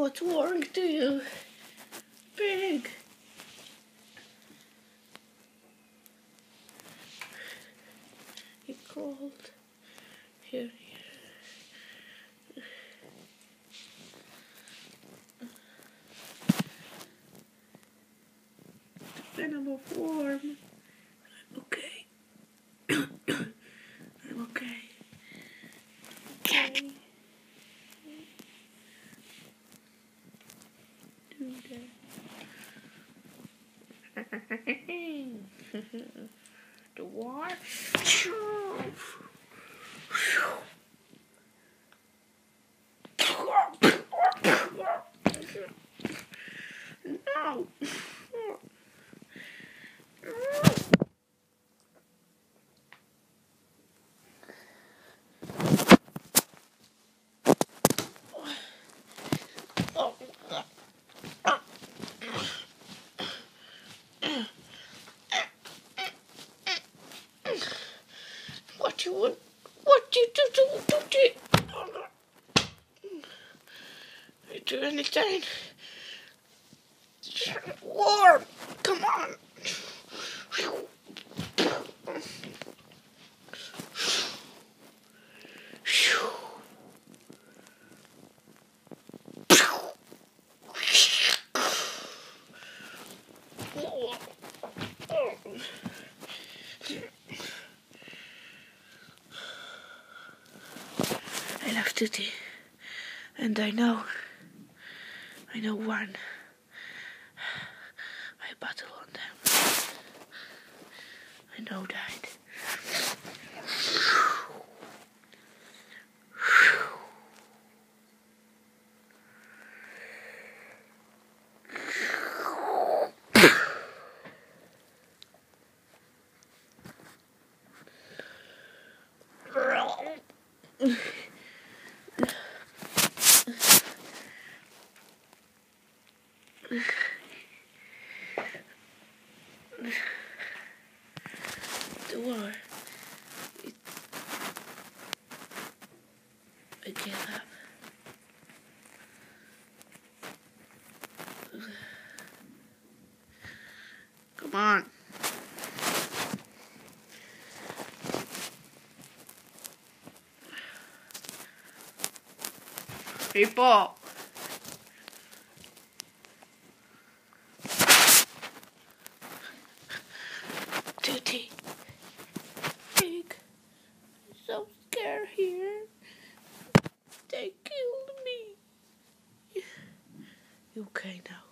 What's wrong do you? Pig. He crawled. Here, here. Venom of warm. I'm okay. I'm okay. Okay. Do that. the what? What you want? What you do do do do? Do anything? Warm. Come on. And I know, I know one. I battle on them. I know that. It, I get up. Come on. People. So scared here. They killed me. You okay now?